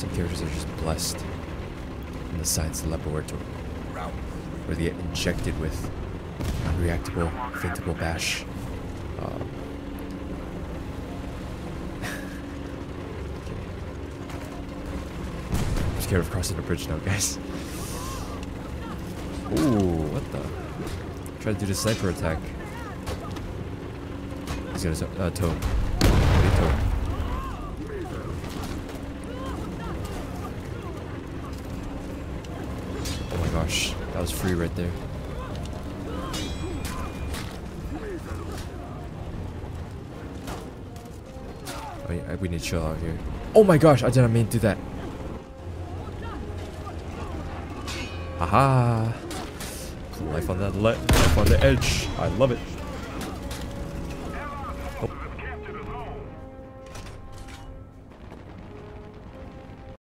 Some characters are just blessed in the science laboratory, where they get injected with unreactable, faintable bash. Um, I'm scared of crossing the bridge now, guys. Ooh, what the? Try to do the sniper attack. He's gonna uh. Ready, toe. gosh, that was free right there. Oh, we need to chill out here. Oh my gosh, I didn't mean to do that. Aha! Life on life on the edge. I love it. Oh.